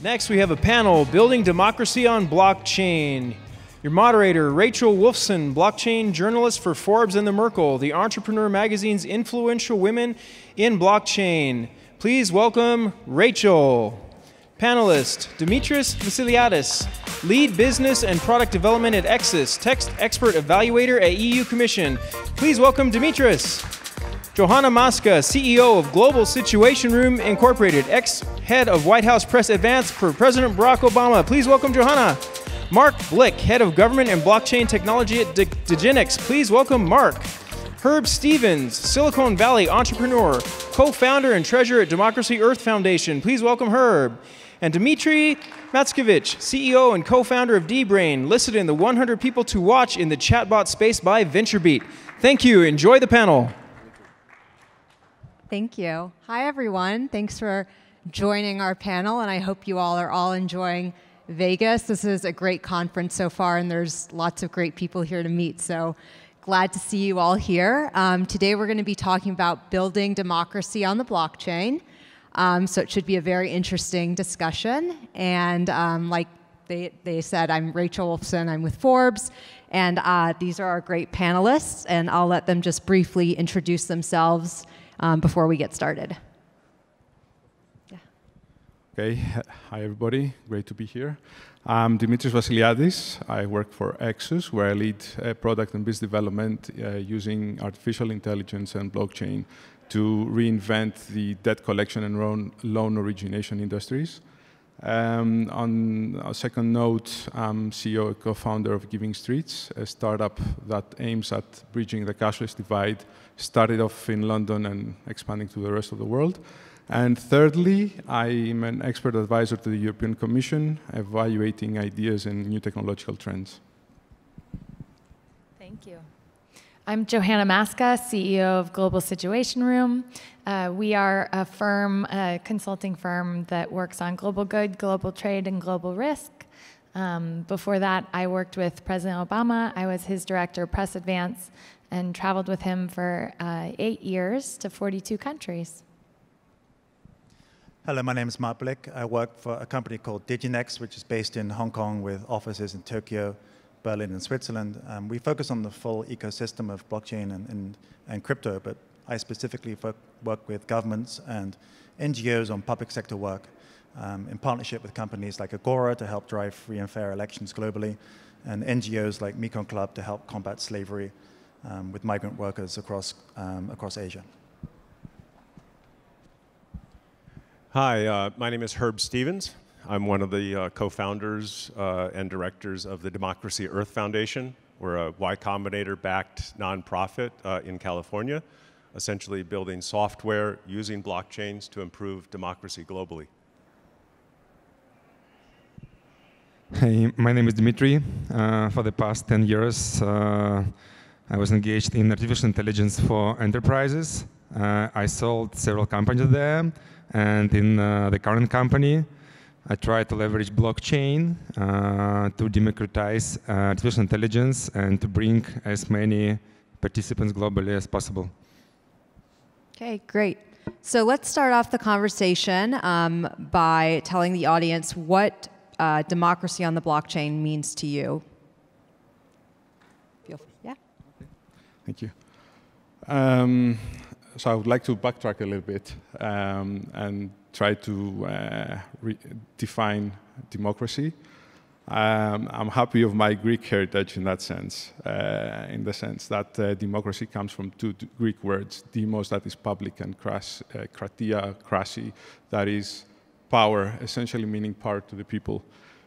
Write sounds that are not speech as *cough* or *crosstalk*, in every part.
Next, we have a panel Building Democracy on Blockchain. Your moderator, Rachel Wolfson, blockchain journalist for Forbes and the Merkle, the Entrepreneur Magazine's influential women in blockchain. Please welcome Rachel. Panelist, Dimitris Vassiliadis, lead business and product development at EXUS, text expert evaluator at EU Commission. Please welcome Dimitris. Johanna Maska, CEO of Global Situation Room Incorporated, ex head of White House Press Advance for President Barack Obama. Please welcome Johanna. Mark Blick, head of government and blockchain technology at Diginex. Please welcome Mark. Herb Stephens, Silicon Valley entrepreneur, co founder and treasurer at Democracy Earth Foundation. Please welcome Herb and Dmitry Matskevich, CEO and co-founder of dBrain, listed in the 100 people to watch in the chatbot space by VentureBeat. Thank you. Enjoy the panel. Thank you. Hi, everyone. Thanks for joining our panel, and I hope you all are all enjoying Vegas. This is a great conference so far, and there's lots of great people here to meet. So glad to see you all here. Um, today, we're going to be talking about building democracy on the blockchain. Um, so it should be a very interesting discussion. And um, like they, they said, I'm Rachel Wolfson, I'm with Forbes, and uh, these are our great panelists, and I'll let them just briefly introduce themselves um, before we get started. Yeah. Okay, *laughs* hi everybody, great to be here. I'm Dimitris Vassiliadis. I work for Exus, where I lead uh, product and business development uh, using artificial intelligence and blockchain to reinvent the debt collection and loan, origination industries. Um, on a second note, I'm CEO and co-founder of Giving Streets, a startup that aims at bridging the cashless divide, started off in London and expanding to the rest of the world. And thirdly, I'm an expert advisor to the European Commission, evaluating ideas and new technological trends. Thank you. I'm Johanna Maska, CEO of Global Situation Room. Uh, we are a firm, a consulting firm that works on global good, global trade, and global risk. Um, before that, I worked with President Obama. I was his director press advance and traveled with him for uh, eight years to 42 countries. Hello, my name is Mark Blick. I work for a company called Diginex, which is based in Hong Kong with offices in Tokyo, Berlin and Switzerland. Um, we focus on the full ecosystem of blockchain and, and, and crypto, but I specifically work with governments and NGOs on public sector work um, in partnership with companies like Agora to help drive free and fair elections globally, and NGOs like Mekong Club to help combat slavery um, with migrant workers across, um, across Asia. Hi, uh, my name is Herb Stephens. I'm one of the uh, co-founders uh, and directors of the Democracy Earth Foundation. We're a Y Combinator-backed nonprofit uh, in California, essentially building software using blockchains to improve democracy globally. Hey, my name is Dmitry. Uh, for the past 10 years, uh, I was engaged in artificial intelligence for enterprises. Uh, I sold several companies there, and in the current company, I try to leverage blockchain uh, to democratize uh, artificial intelligence and to bring as many participants globally as possible. Okay, great. So let's start off the conversation um, by telling the audience what uh, democracy on the blockchain means to you. Feel free. Yeah. Okay. Thank you. Um, so I would like to backtrack a little bit um, and try to uh, define democracy. Um, I'm happy of my Greek heritage in that sense, uh, in the sense that uh, democracy comes from two Greek words, demos, that is public, and kras, uh, kratia, krasi, that is power, essentially meaning power to the people.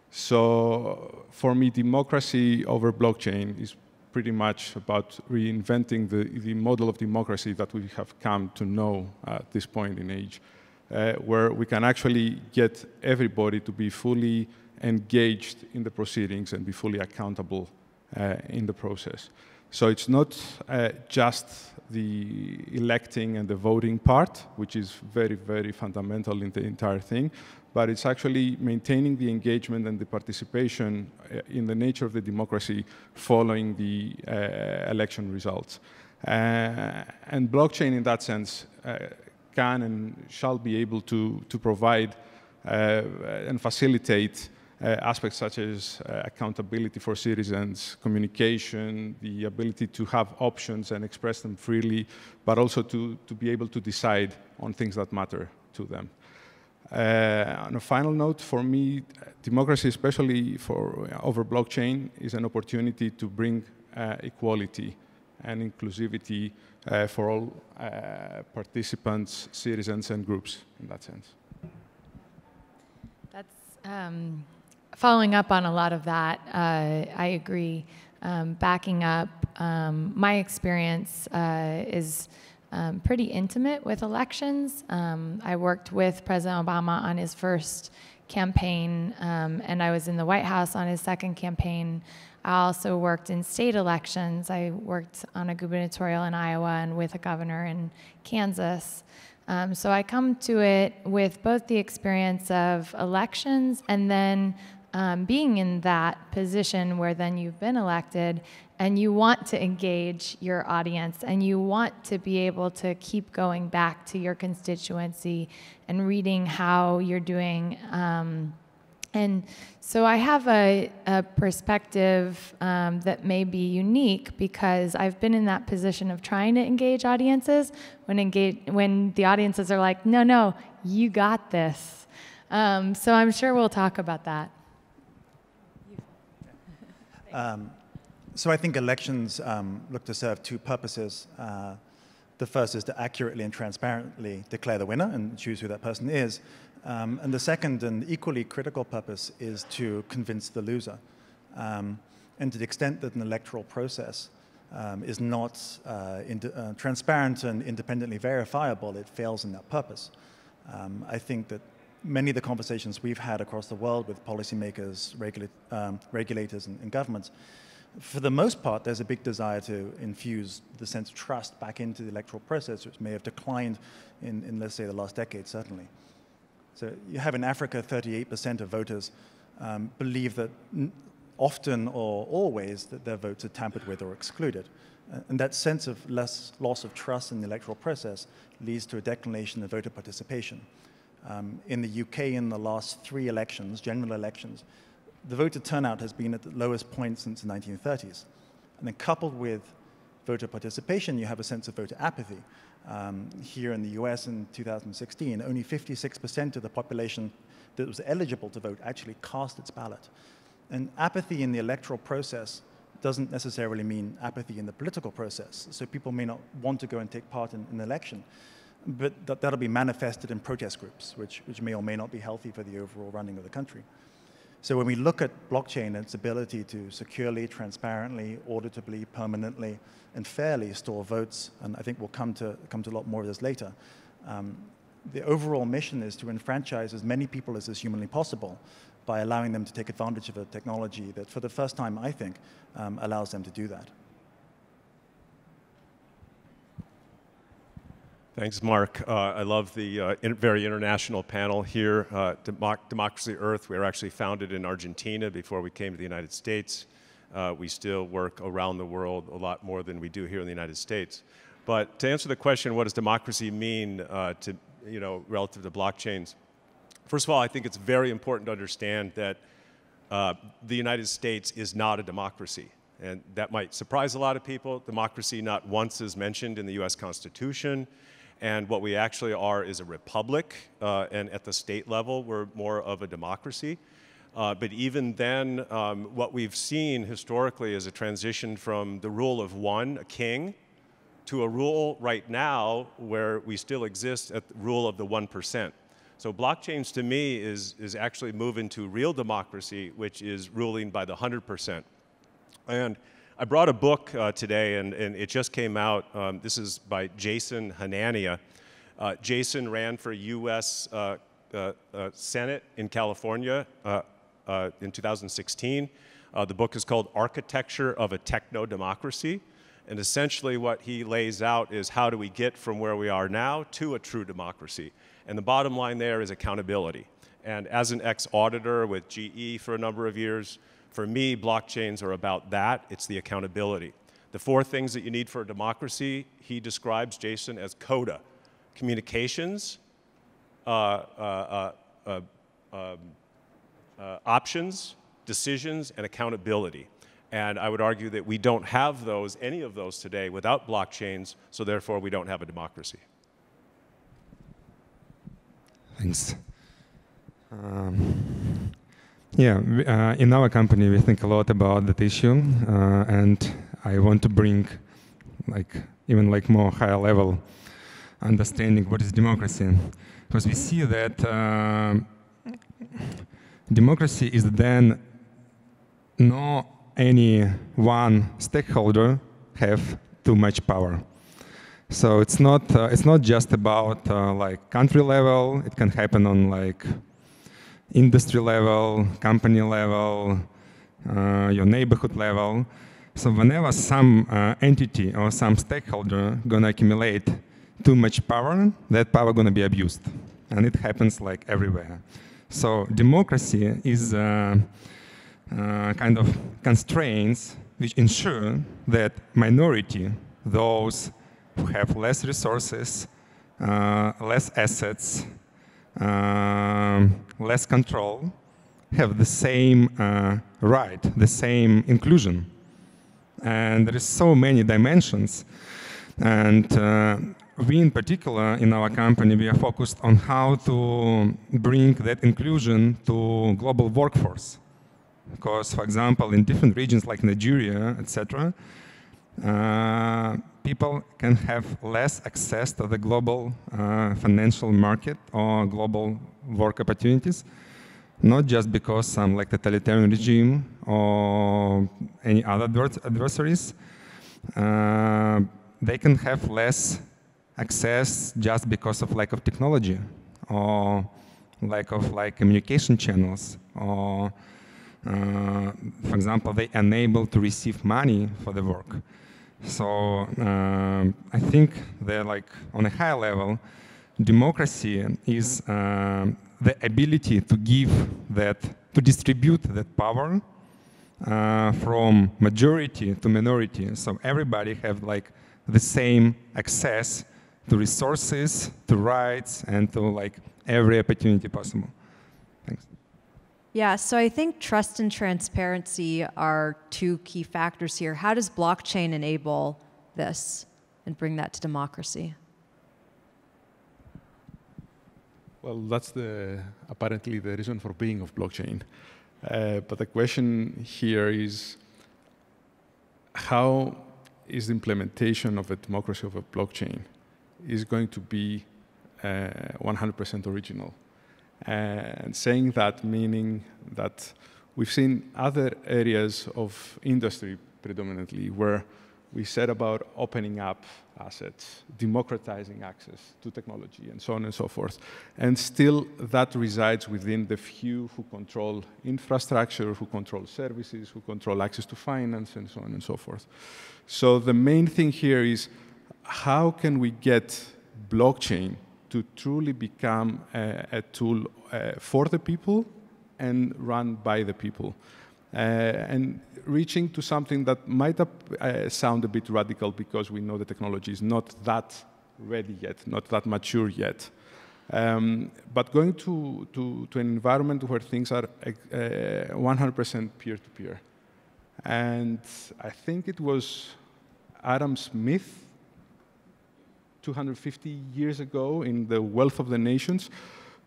So for me, democracy over blockchain is pretty much about reinventing the, the model of democracy that we have come to know at this point in age uh, where we can actually get everybody to be fully engaged in the proceedings and be fully accountable uh, in the process. So it's not uh, just the electing and the voting part, which is very, very fundamental in the entire thing, but it's actually maintaining the engagement and the participation uh, in the nature of the democracy following the uh, election results. Uh, and blockchain, in that sense, uh, can and shall be able to, to provide and facilitate uh, aspects such as uh, accountability for citizens, communication, the ability to have options and express them freely, but also to, to be able to decide on things that matter to them. Uh, on a final note, for me, democracy, especially for uh, over blockchain, is an opportunity to bring uh, equality and inclusivity uh, for all uh, participants, citizens, and groups in that sense. That's um, following up on a lot of that. Uh, I agree. Um, backing up, um, my experience is um, pretty intimate with elections. Um, I worked with President Obama on his first campaign, um, and I was in the White House on his second campaign. I also worked in state elections. I worked on a gubernatorial in Iowa and with a governor in Kansas. Um, so I come to it with both the experience of elections and then um, being in that position where then you've been elected and you want to engage your audience and you want to be able to keep going back to your constituency and reading how you're doing. Um, and so I have a, a perspective um, that may be unique because I've been in that position of trying to engage audiences when, engage, when the audiences are like, no, no, you got this. Um, so I'm sure we'll talk about that. Um, so I think elections um, look to serve two purposes. Uh, the first is to accurately and transparently declare the winner and choose who that person is. Um, and the second and equally critical purpose is to convince the loser. Um, and to the extent that an electoral process um, is not uh, uh, transparent and independently verifiable, it fails in that purpose. Um, I think that many of the conversations we've had across the world with policymakers, regula um, regulators, and, and governments for the most part, there's a big desire to infuse the sense of trust back into the electoral process, which may have declined in, in let's say, the last decade, certainly. So you have in Africa 38% of voters um, believe that often or always that their votes are tampered with or excluded. And that sense of less loss of trust in the electoral process leads to a declination of voter participation. Um, in the UK, in the last three elections, general elections, the voter turnout has been at the lowest point since the 1930s. And then coupled with voter participation, you have a sense of voter apathy. Um, here in the US in 2016, only 56% of the population that was eligible to vote actually cast its ballot. And apathy in the electoral process doesn't necessarily mean apathy in the political process. So people may not want to go and take part in, in an election, but that, that'll be manifested in protest groups, which, which may or may not be healthy for the overall running of the country. So when we look at blockchain and its ability to securely, transparently, auditably, permanently, and fairly store votes, and I think we'll come to, come to a lot more of this later, um, the overall mission is to enfranchise as many people as is humanly possible by allowing them to take advantage of a technology that, for the first time, I think, um, allows them to do that. Thanks, Mark. Uh, I love the uh, in very international panel here. Uh, Democ Democracy Earth, we were actually founded in Argentina before we came to the United States. Uh, we still work around the world a lot more than we do here in the United States. But to answer the question, what does democracy mean uh, to, you know, relative to blockchains? First of all, I think it's very important to understand that uh, the United States is not a democracy. And that might surprise a lot of people. Democracy not once is mentioned in the US Constitution. And what we actually are is a republic, uh, and at the state level, we're more of a democracy. Uh, but even then, um, what we've seen historically is a transition from the rule of one, a king, to a rule right now where we still exist at the rule of the 1%. So blockchains to me is, is actually moving to real democracy, which is ruling by the 100%. And I brought a book uh, today, and, and it just came out. Um, this is by Jason Hanania. Uh, Jason ran for U.S. Uh, uh, uh, Senate in California uh, in 2016. the book is called Architecture of a Techno Democracy. And essentially, what he lays out is how do we get from where we are now to a true democracy. And the bottom line there is accountability. And as an ex auditor with GE for a number of years, for me, blockchains are about that. It's the accountability. The four things that you need for a democracy, he describes, Jason, as CODA communications, uh, uh, uh, um, uh, options, decisions, and accountability. And I would argue that we don't have those, any of those today without blockchains, so therefore we don't have a democracy. Thanks. Um, yeah, uh, in our company we think a lot about that issue, uh, and I want to bring like even like more higher level understanding what is democracy, because we see that uh, democracy is then no any one stakeholder have too much power. So it's not uh, it's not just about uh, like country level. It can happen on like industry level, company level, uh, your neighborhood level. So whenever some uh, entity or some stakeholder gonna accumulate too much power, that power gonna be abused, and it happens like everywhere. So democracy is uh, uh, kind of constraints which ensure that minority, those who have less resources, uh, less assets, less control, have the same uh, right, the same inclusion. And there is so many dimensions. And uh, we in particular in our company, we are focused on how to bring that inclusion to global workforce. Because, for example, in different regions like Nigeria, etc., uh, people can have less access to the global uh, financial market or global work opportunities, not just because some like the totalitarian regime or any other adversaries. Uh, they can have less access just because of lack of technology or lack of like communication channels or for example, they unable to receive money for the work. So um, I think that like on a high level, democracy is um, the ability to give that, to distribute that power uh, from majority to minority. So everybody have like the same access to resources, to rights, and to like every opportunity possible. Yeah, so I think trust and transparency are two key factors here. How does blockchain enable this and bring that to democracy? Well, that's the apparently the reason for being of blockchain. Uh, but the question here is how is the implementation of a democracy of a blockchain is going to be 100% uh, original? Uh, and saying that meaning that we've seen other areas of industry predominantly where we said about opening up assets, democratizing access to technology, and so on and so forth. And still, that resides within the few who control infrastructure, who control services, who control access to finance, and so on and so forth. So the main thing here is how can we get blockchain to truly become a, a tool uh, for the people and run by the people. Uh, and reaching to something that might uh, sound a bit radical because we know the technology is not that ready yet, not that mature yet. Um, but going to, to, to, an environment where things are 100% peer-to-peer. And I think it was Adam Smith 250 years ago in The Wealth of the Nations,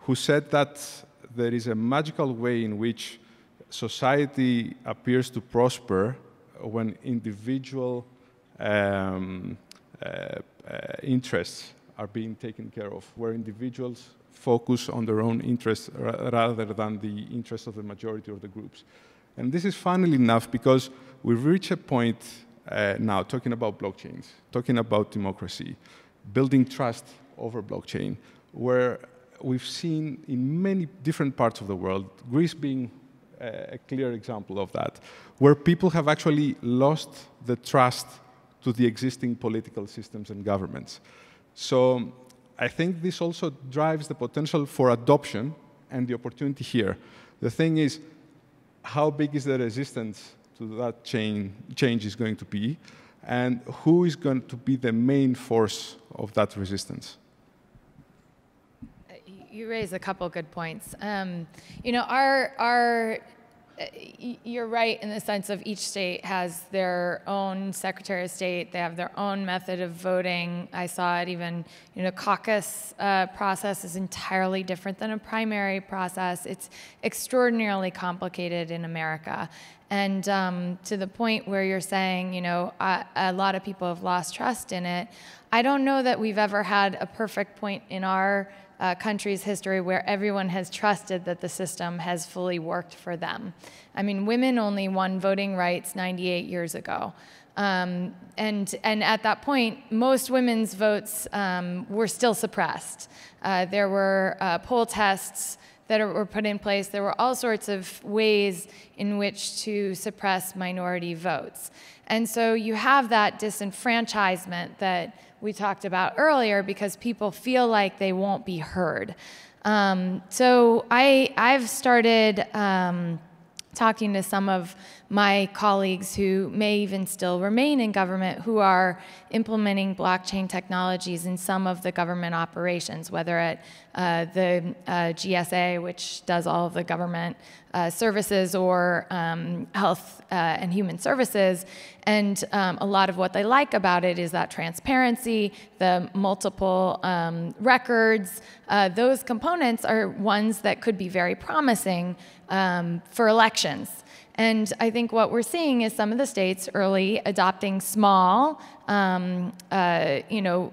who said that there is a magical way in which society appears to prosper when individual um, uh, uh, interests are being taken care of, where individuals focus on their own interests rather than the interests of the majority of the groups. And this is funnily enough because we've reached a point uh, now talking about blockchains, talking about democracy, building trust over blockchain, where we've seen in many different parts of the world, Greece being uh, a clear example of that, where people have actually lost the trust to the existing political systems and governments. So I think this also drives the potential for adoption and the opportunity here. The thing is, how big is the resistance to that chain, change is going to be? And who is going to be the main force of that resistance? You raise a couple good points. Um, you know, our our uh, you're right in the sense of each state has their own secretary of state. They have their own method of voting. I saw it even, you know, caucus uh, process is entirely different than a primary process. It's extraordinarily complicated in America. And um, to the point where you're saying, you know, a, a lot of people have lost trust in it. I don't know that we've ever had a perfect point in our uh, country's history where everyone has trusted that the system has fully worked for them. I mean, women only won voting rights 98 years ago. Um, and, and at that point, most women's votes um, were still suppressed. Uh, there were uh, poll tests that were put in place. There were all sorts of ways in which to suppress minority votes. And so you have that disenfranchisement that we talked about earlier because people feel like they won't be heard. Um, so I, I've started um, talking to some of my colleagues who may even still remain in government who are implementing blockchain technologies in some of the government operations, whether at uh, the uh, GSA, which does all of the government uh, services, or um, health uh, and human services. And um, a lot of what they like about it is that transparency, the multiple um, records. Uh, those components are ones that could be very promising um, for elections. And I think what we're seeing is some of the states early adopting small, um, you know,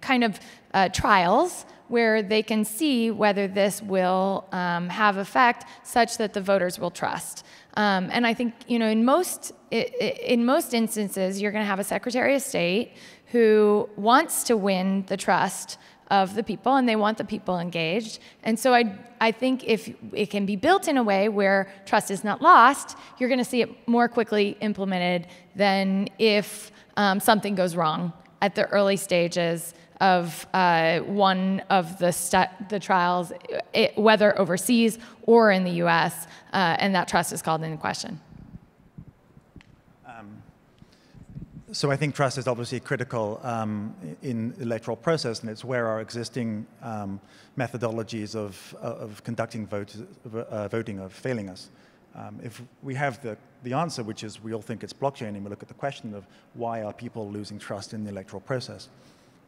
kind of uh, trials where they can see whether this will um, have effect such that the voters will trust. Um, and I think, you know, in most, in most instances, you're going to have a Secretary of State who wants to win the trust of the people and they want the people engaged. And so I, I think if it can be built in a way where trust is not lost, you're going to see it more quickly implemented than if um, something goes wrong at the early stages of uh, one of the, the trials, it, whether overseas or in the US, uh, and that trust is called into question. So I think trust is obviously critical um, in electoral process, and it's where our existing um, methodologies of, of conducting vote, uh, voting are failing us. Um, if we have the, the answer, which is we all think it's blockchain, and we look at the question of why are people losing trust in the electoral process,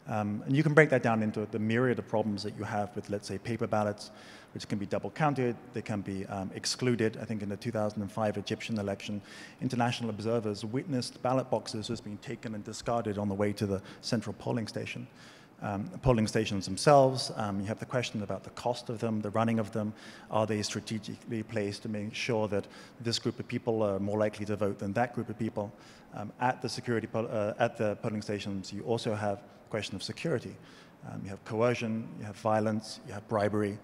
um, and you can break that down into the myriad of problems that you have with, let's say, paper ballots, which can be double counted, they can be um, excluded. I think in the 2005 Egyptian election, international observers witnessed ballot boxes as being taken and discarded on the way to the central polling station. Um, polling stations themselves, um, you have the question about the cost of them, the running of them. Are they strategically placed to make sure that this group of people are more likely to vote than that group of people? Um, at the security, uh, at the polling stations, you also have question of security. Um, you have coercion, you have violence, you have bribery,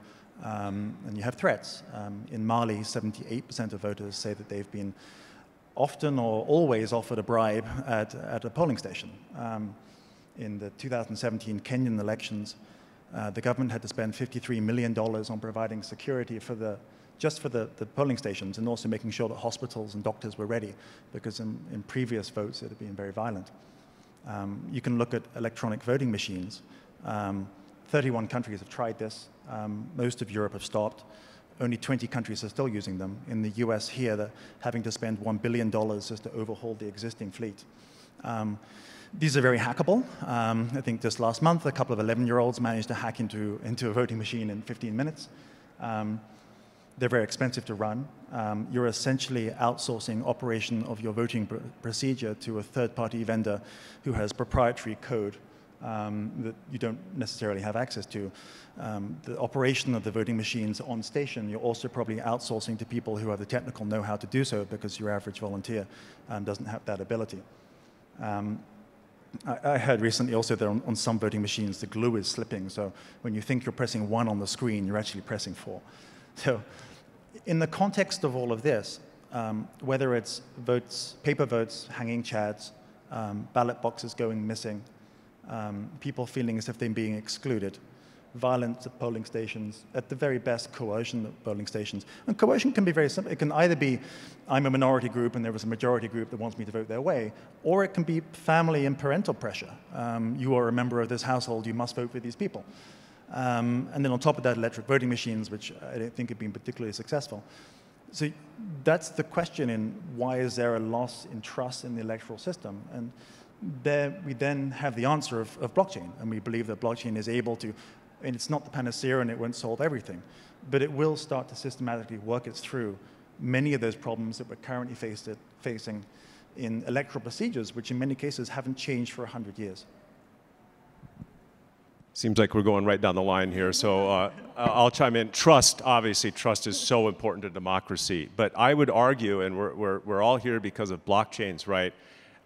um, and you have threats. Um, in Mali, 78% of voters say that they've been often or always offered a bribe at, at a polling station. In the 2017 Kenyan elections, uh, the government had to spend $53 million on providing security for the, just for the, the, polling stations and also making sure that hospitals and doctors were ready because in, in previous votes it had been very violent. Um, you can look at electronic voting machines. Um, 31 countries have tried this. Um, most of Europe have stopped. Only 20 countries are still using them. In the US here, they're having to spend $1 billion just to overhaul the existing fleet. Um, these are very hackable. Um, I think just last month, a couple of 11-year-olds managed to hack into, into a voting machine in 15 minutes. Um, they're very expensive to run. Um, you're essentially outsourcing operation of your voting pr procedure to a third-party vendor who has proprietary code um, that you don't necessarily have access to. Um, the operation of the voting machines on station, you're also probably outsourcing to people who have the technical know-how to do so because your average volunteer um, doesn't have that ability. I, I, heard recently also that on, on, some voting machines, the glue is slipping. So when you think you're pressing one on the screen, you're actually pressing four. *laughs* So in the context of all of this, um, whether it's votes, paper votes, hanging chads, um, ballot boxes going missing, um, people feeling as if they're being excluded, violence at polling stations, at the very best, coercion at polling stations. And coercion can be very simple. It can either be, I'm a minority group and there was a majority group that wants me to vote their way, or it can be family and parental pressure. Um, you are a member of this household, you must vote for these people. Um, and then on top of that, electric voting machines, which I don't think have been particularly successful. So that's the question in why is there a loss in trust in the electoral system? And there we then have the answer of, of blockchain. And we believe that blockchain is able to, and it's not the panacea and it won't solve everything, but it will start to systematically work its through many of those problems that we're currently faced at, facing in electoral procedures, which in many cases haven't changed for 100 years. Seems like we're going right down the line here, so uh, I'll chime in. Trust, obviously, trust is so important to democracy. But I would argue, and we're, we're, we're all here because of blockchains, right?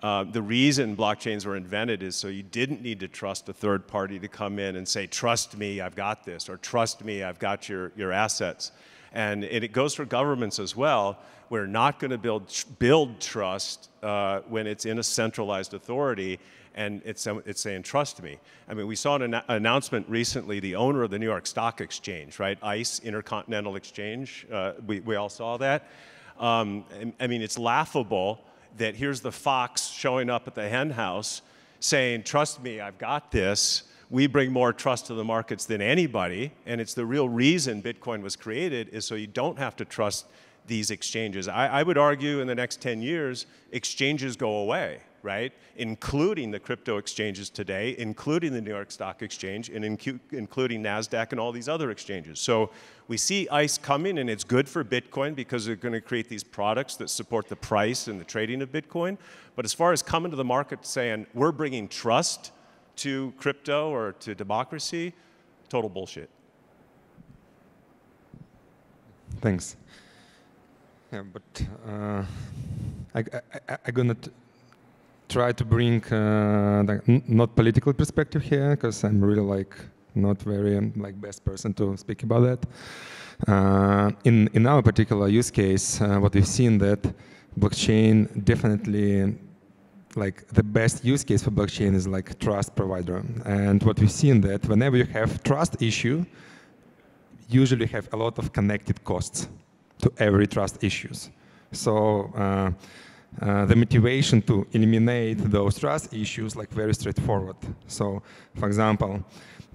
Uh, the reason blockchains were invented is so you didn't need to trust a third party to come in and say, trust me, I've got this, or trust me, I've got your, your assets. And, it goes for governments as well. We're not going to build, build trust uh, when it's in a centralized authority and it's, it's saying, trust me. I mean, we saw an announcement recently, the owner of the New York Stock Exchange, right? ICE, Intercontinental Exchange, uh, we, we all saw that. Um, I mean, it's laughable that here's the fox showing up at the hen house saying, trust me, I've got this we bring more trust to the markets than anybody, and it's the real reason Bitcoin was created is so you don't have to trust these exchanges. I, I would argue in the next 10 years, exchanges go away, right? Including the crypto exchanges today, including the New York Stock Exchange, and including NASDAQ and all these other exchanges. So we see ICE coming, and it's good for Bitcoin because they're going to create these products that support the price and the trading of Bitcoin. But as far as coming to the market saying, we're bringing trust to crypto or to democracy, total bullshit. Thanks. Yeah, but uh, I, I, I'm gonna try to bring uh, the not political perspective here because I'm really like not very um, like best person to speak about that. Uh, in in our particular use case, uh, what we've seen that blockchain definitely like the best use case for blockchain is like trust provider. And what we've seen that whenever you have trust issue, usually have a lot of connected costs to every trust issues. So uh, uh, the motivation to eliminate those trust issues like very straightforward. So for example,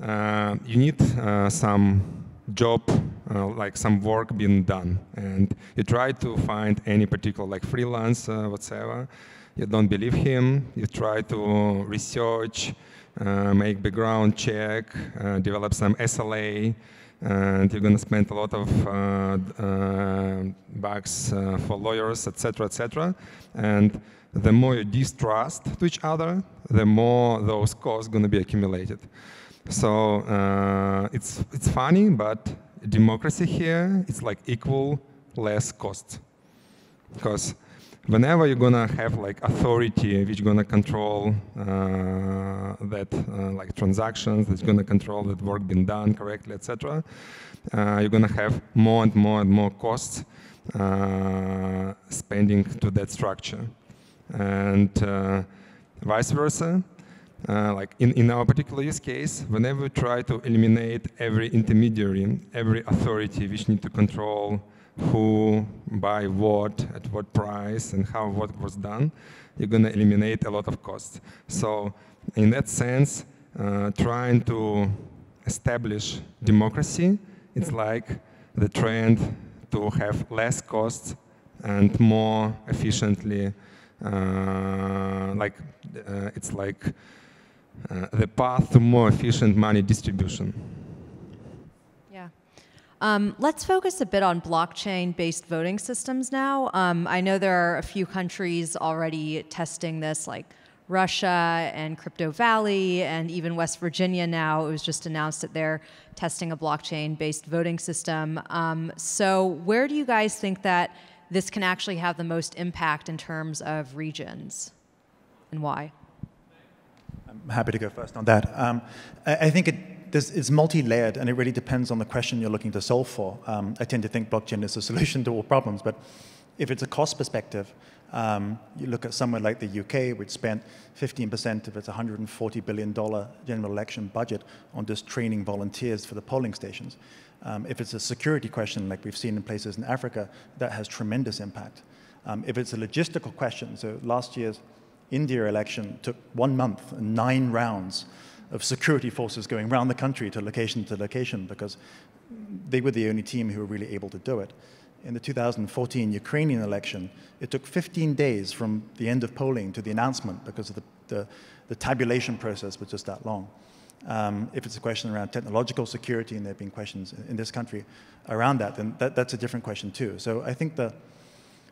uh, you need uh, some job, uh, like some work being done, and you try to find any particular like freelance, uh, whatsoever, you don't believe him, you try to research, make background check, develop some SLA, and you're going to spend a lot of uh, uh bucks uh, for lawyers, etc., etc. And the more you distrust to each other, the more those costs going to be accumulated. So uh, it's it's funny, but democracy here it's like equal less cost because whenever you're gonna have like authority which gonna control uh, that uh, like transactions, that's gonna control that work being done correctly, etc., uh, you're gonna have more and more and more costs uh, spending to that structure, and uh, vice versa. Uh, like in, in our particular use case, whenever we try to eliminate every intermediary, every authority which need to control who, by what, at what price, and how what was done, you're going to eliminate a lot of costs. So in that sense, uh, trying to establish democracy, it's like the trend to have less costs and more efficiently, uh, like uh, it's like uh, the path to more efficient money distribution. Um, let's focus a bit on blockchain-based voting systems now. Um, I know there are a few countries already testing this, like Russia and Crypto Valley, and even West Virginia now. It was just announced that they're testing a blockchain-based voting system. Um, so where do you guys think that this can actually have the most impact in terms of regions, and why? I'm happy to go first on that. Um, I think it this is multi-layered, and it really depends on the question you're looking to solve for. Um, I tend to think blockchain is a *laughs* solution to all problems, but if it's a cost perspective, um, you look at somewhere like the UK, which spent 15% of its $140 billion general election budget on just training volunteers for the polling stations. Um, if it's a security question, like we've seen in places in Africa, that has tremendous impact. Um, if it's a logistical question, so last year's India election took one month and nine rounds of security forces going around the country to location to location because they were the only team who were really able to do it. In the 2014 Ukrainian election, it took 15 days from the end of polling to the announcement because of the, the, the tabulation process was just that long. Um, if it's a question around technological security, and there have been questions in this country around that, then that, that's a different question too. So I think the,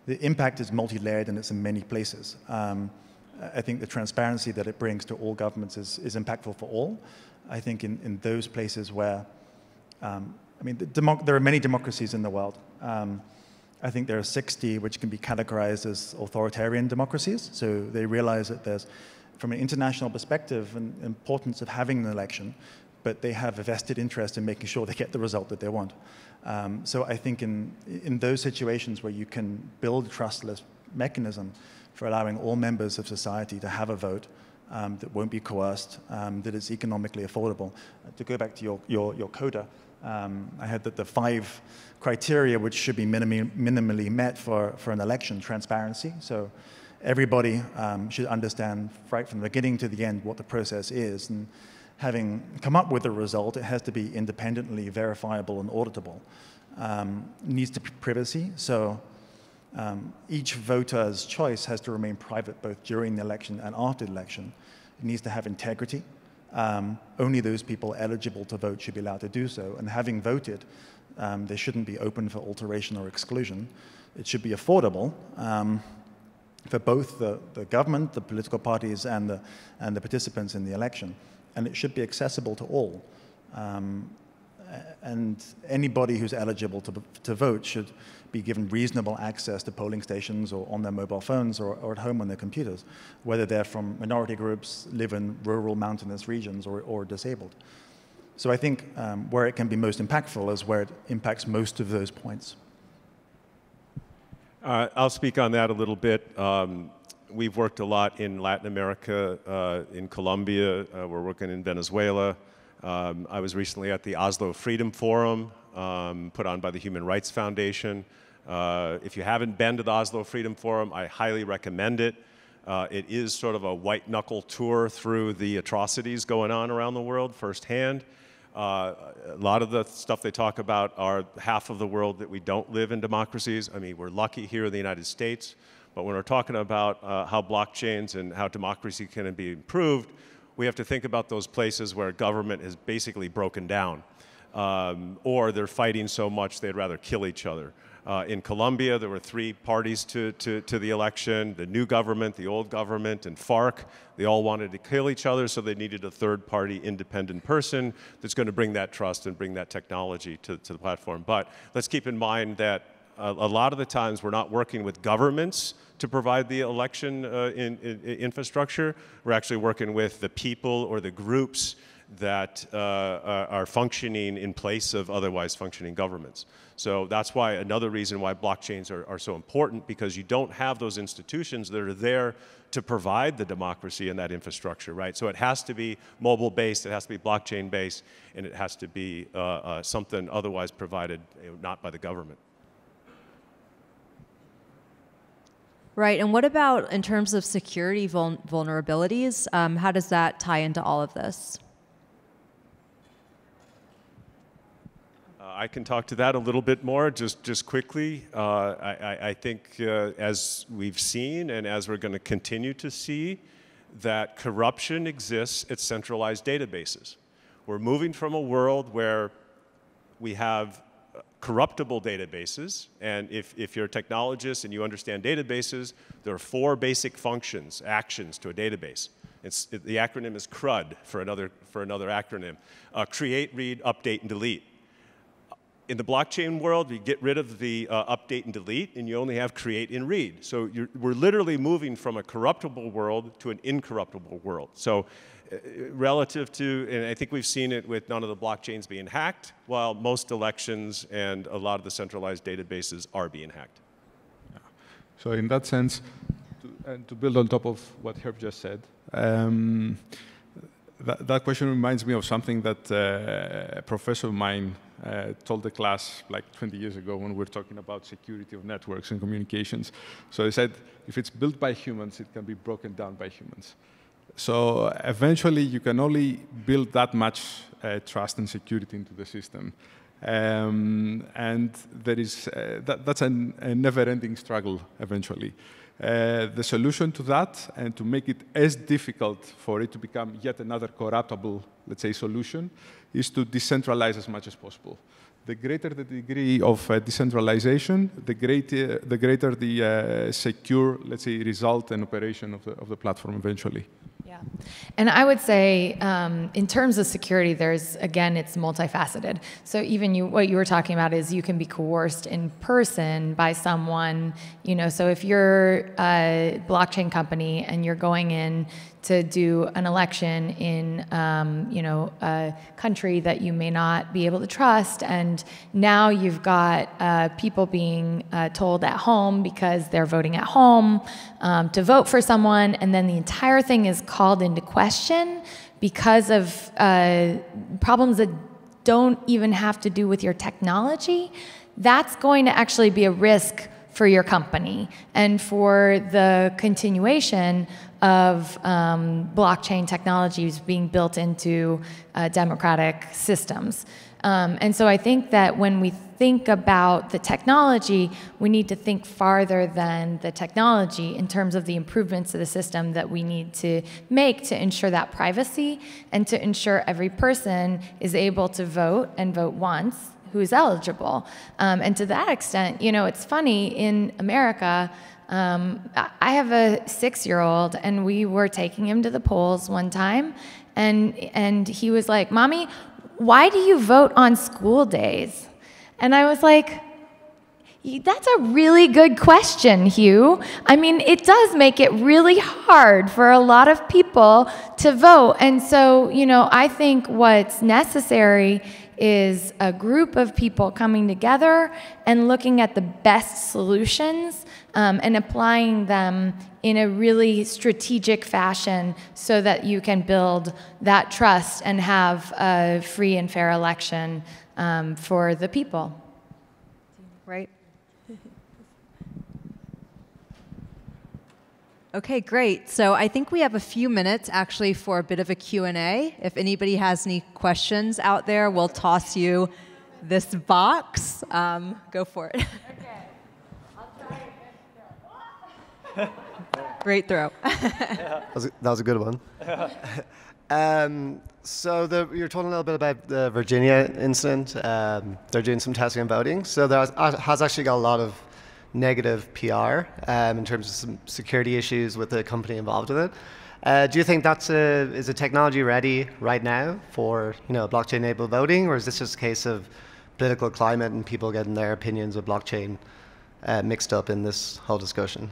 the impact is multi-layered and it's in many places. Um, I think the transparency that it brings to all governments is, is impactful for all. I think in, in those places where, um, I mean, the there are many democracies in the world. Um, I think there are 60 which can be categorized as authoritarian democracies. So they realize that there's, from an international perspective, an importance of having an election, but they have a vested interest in making sure they get the result that they want. Um, so I think in, in those situations where you can build a trustless mechanism for allowing all members of society to have a vote um, that won't be coerced, um, that is economically affordable. Uh, to go back to your, your, your coda, um, I had that the five criteria which should be minimally, minimally met for, for an election, transparency. So everybody um, should understand right from the beginning to the end what the process is. And having come up with a result, it has to be independently verifiable and auditable. Um, needs to be privacy. So um, each voter's choice has to remain private both during the election and after the election. It needs to have integrity. Um, only those people eligible to vote should be allowed to do so. And having voted, um, they shouldn't be open for alteration or exclusion. It should be affordable um, for both the, the government, the political parties, and the, and the participants in the election. And it should be accessible to all. Um, and anybody who's eligible to, to vote should be given reasonable access to polling stations or on their mobile phones or, or at home on their computers, whether they're from minority groups, live in rural mountainous regions, or, or disabled. So I think um, where it can be most impactful is where it impacts most of those points. Uh, I'll speak on that a little bit. Um, we've worked a lot in Latin America, uh, in Colombia, uh, we're working in Venezuela. Um, I was recently at the Oslo Freedom Forum, um, put on by the Human Rights Foundation. Uh, if you haven't been to the Oslo Freedom Forum, I highly recommend it. Uh, it is sort of a white knuckle tour through the atrocities going on around the world firsthand. Uh, a lot of the stuff they talk about are half of the world that we don't live in democracies. I mean, we're lucky here in the United States, but when we're talking about uh, how blockchains and how democracy can be improved, we have to think about those places where government is basically broken down. Um, or they're fighting so much they'd rather kill each other. Uh, in Colombia, there were three parties to, to, to, the election, the new government, the old government, and FARC. They all wanted to kill each other, so they needed a third party independent person that's going to bring that trust and bring that technology to, to the platform. But let's keep in mind that a, a lot of the times we're not working with governments to provide the election uh, in, in, in infrastructure. We're actually working with the people or the groups that uh, are functioning in place of otherwise functioning governments. So that's why another reason why blockchains are, are so important because you don't have those institutions that are there to provide the democracy and that infrastructure, right? So it has to be mobile based, it has to be blockchain based, and it has to be uh, uh, something otherwise provided you know, not by the government. Right, and what about in terms of security vul vulnerabilities? Um, how does that tie into all of this? I can talk to that a little bit more, just, just quickly. Uh, I, I, think uh, as we've seen and as we're going to continue to see, that corruption exists at centralized databases. We're moving from a world where we have corruptible databases, and if, if you're a technologist and you understand databases, there are four basic functions, actions to a database. It's, it, the acronym is CRUD for another, for another acronym. Uh, create, read, update, and delete in the blockchain world, you get rid of the uh, update and delete, and you only have create and read. So we're literally moving from a corruptible world to an incorruptible world. So relative to, and I think we've seen it with none of the blockchains being hacked, while most elections and a lot of the centralized databases are being hacked. Yeah. So in that sense, to, and to build on top of what Herb just said, um, that, that, question reminds me of something that uh, a professor of mine uh, told the class like 20 years ago when we were talking about security of networks and communications. So he said, if it's built by humans, it can be broken down by humans. So eventually, you can only build that much uh, trust and security into the system. Um, and there is, uh, that, that's an, a never-ending struggle eventually. Uh, the solution to that and to make it as difficult for it to become yet another corruptible, let's say, solution is to decentralize as much as possible. The greater the degree of uh, decentralization, the greater, the, greater the uh, secure, let's say, result and operation of the, of the platform eventually. Yeah. And I would say, um, in terms of security, there's again, it's multifaceted. So even you, what you were talking about is you can be coerced in person by someone. You know, so if you're a blockchain company and you're going in to do an election in, um, you know, a country that you may not be able to trust, and now you've got uh, people being uh, told at home because they're voting at home um, to vote for someone, and then the entire thing is called into question because of uh, problems that don't even have to do with your technology. That's going to actually be a risk for your company and for the continuation of um, blockchain technologies being built into uh, democratic systems. Um, and so I think that when we think about the technology, we need to think farther than the technology in terms of the improvements to the system that we need to make to ensure that privacy and to ensure every person is able to vote and vote once who's eligible. Um, and to that extent, you know, it's funny in America, um, I have a six-year-old, and we were taking him to the polls one time, and and he was like, "Mommy, why do you vote on school days?" And I was like. That's a really good question, Hugh. I mean, it does make it really hard for a lot of people to vote. And so, you know, I think what's necessary is a group of people coming together and looking at the best solutions um, and applying them in a really strategic fashion so that you can build that trust and have a free and fair election um, for the people. Right. Okay, great. So I think we have a few minutes actually for a bit of a Q&A. If anybody has any questions out there, we'll toss you this box. Um, go for it. Okay. *laughs* Great throw. *laughs* that, was a, that, was a, good one. *laughs* um, so the, you're talking a little bit about the Virginia incident. Um, they're doing some testing and voting. So there has actually got a lot of negative PR um, in terms of some security issues with the company involved with it. Uh, do you think that's a, is a technology ready right now for you know blockchain-enabled voting, or is this just a case of political climate and people getting their opinions of blockchain uh, mixed up in this whole discussion?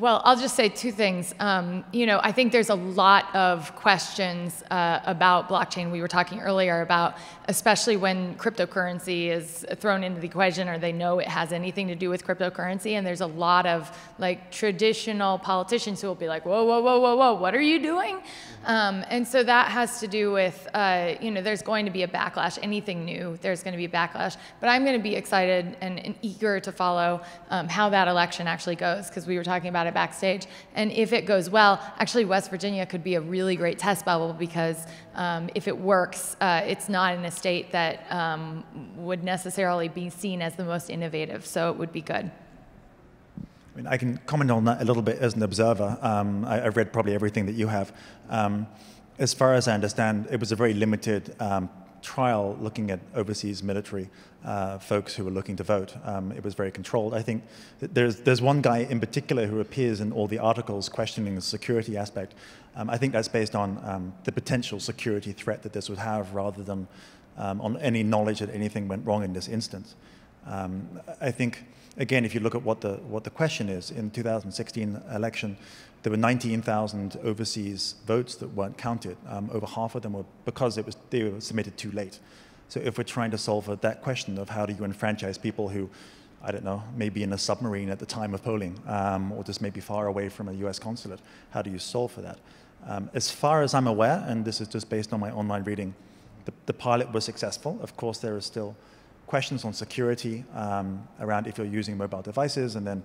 Well, I'll just say two things. Um, you know, I think there's a lot of questions uh, about blockchain. We were talking earlier about, especially when cryptocurrency is thrown into the equation, or they know it has anything to do with cryptocurrency. And there's a lot of like traditional politicians who will be like, "Whoa, whoa, whoa, whoa, whoa! What are you doing?" Um, and so that has to do with, uh, you know, there's going to be a backlash. Anything new, there's going to be a backlash. But I'm going to be excited and, and eager to follow um, how that election actually goes, because we were talking about it backstage. And if it goes well, actually, West Virginia could be a really great test bubble because um, if it works, uh, it's not in a state that um, would necessarily be seen as the most innovative. So it would be good. I mean, I can comment on that a little bit as an observer. Um, I, have read probably everything that you have. Um, as far as I understand, it was a very limited um, trial looking at overseas military uh, folks who were looking to vote. Um, it was very controlled. I think there's, there's one guy in particular who appears in all the articles questioning the security aspect. Um, I think that's based on um, the potential security threat that this would have rather than on any knowledge that anything went wrong in this instance. I think again, if you look at what the, what the question is, in the 2016 election, there were 19,000 overseas votes that weren't counted. Um, over half of them were because it was, they were submitted too late. So if we're trying to solve that question of how do you enfranchise people who, I don't know, maybe in a submarine at the time of polling, um, or just maybe far away from a US consulate, how do you solve for that? Um, as far as I'm aware, and this is just based on my online reading, the, the pilot was successful. Of course, there is still questions on security um, around if you're using mobile devices and then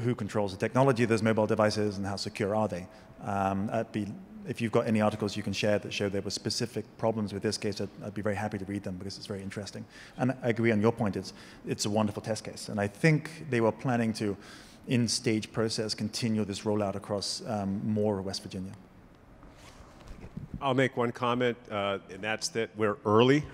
who controls the technology of those mobile devices and how secure are they. Um, be, if you've got any articles you can share that show there were specific problems with this case, I'd, I'd, be very happy to read them because it's very interesting. And I agree on your point, it's, it's a wonderful test case. And I think they were planning to, in stage process, continue this rollout across um, more of West Virginia. I'll make one comment, uh, and that's that we're early.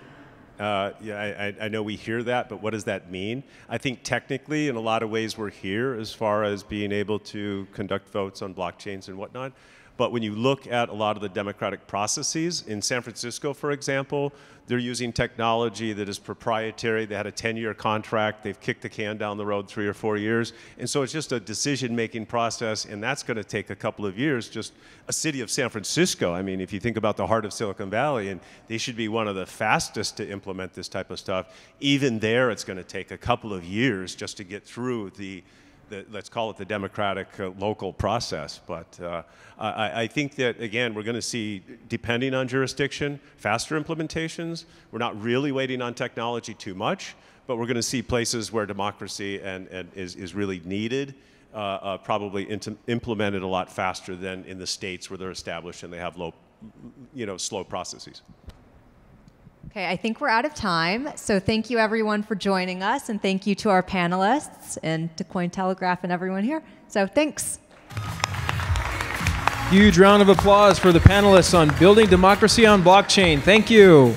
Uh, yeah, I, I, know we hear that, but what does that mean? I think technically, in a lot of ways, we're here as far as being able to conduct votes on blockchains and whatnot. But when you look at a lot of the democratic processes, in San Francisco, for example, they're using technology that is proprietary. They had a 10 year contract. They've kicked the can down the road three or four years. And so it's just a decision making process, and that's going to take a couple of years. Just a city of San Francisco, I mean, if you think about the heart of Silicon Valley, and they should be one of the fastest to implement this type of stuff, even there, it's going to take a couple of years just to get through the the, let's call it the democratic uh, local process. But uh, I, I, think that, again, we're going to see, depending on jurisdiction, faster implementations. We're not really waiting on technology too much, but we're going to see places where democracy and, and is, is really needed. Uh, uh probably implemented a lot faster than in the states where they're established and they have low, you know, slow processes. Okay, I think we're out of time. So thank you everyone for joining us, and thank you to our panelists and to Cointelegraph and everyone here. So thanks. Huge round of applause for the panelists on building democracy on blockchain. Thank you.